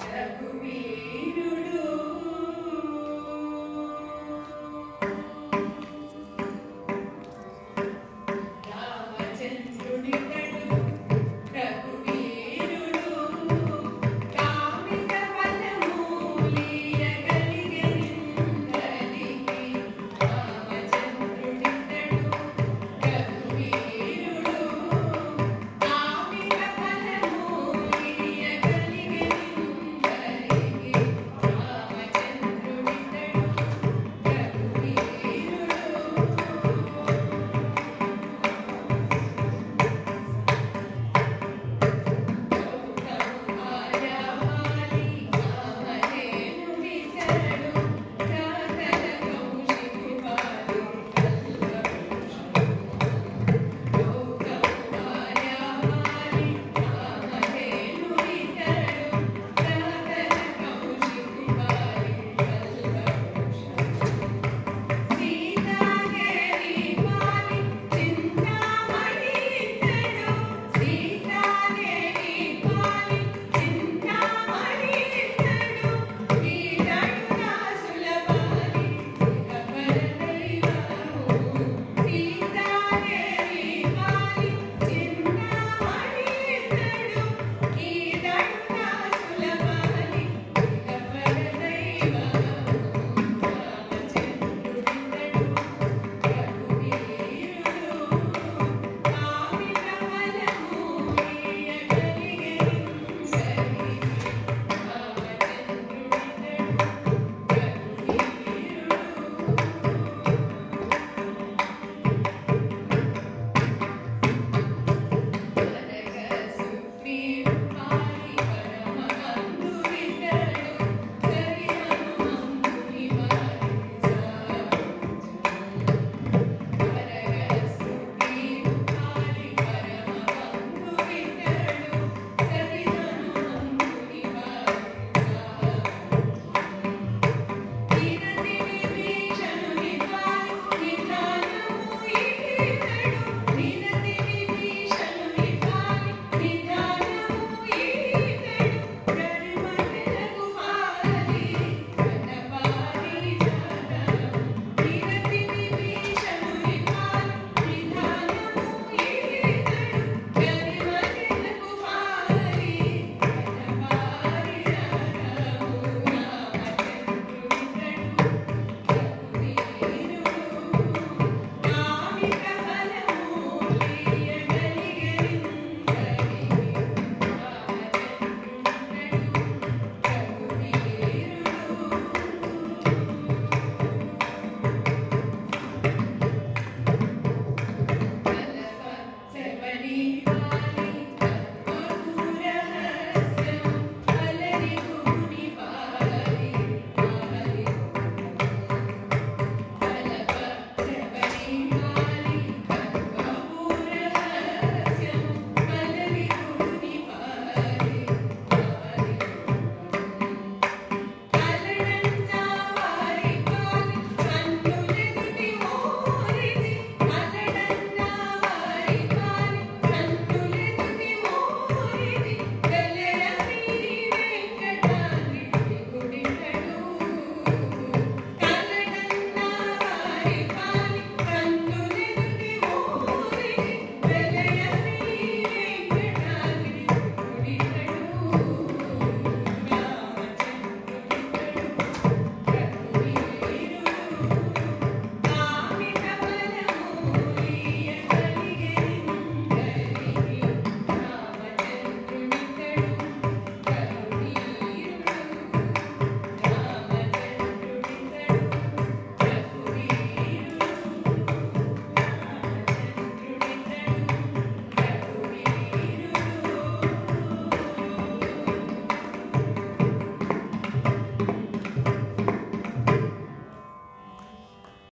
every